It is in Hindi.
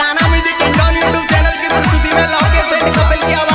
गाना म्यूज़िक इंडोन यूट्यूब चैनल की प्रस्तुति में लौके सेठ कपिल की आवाज़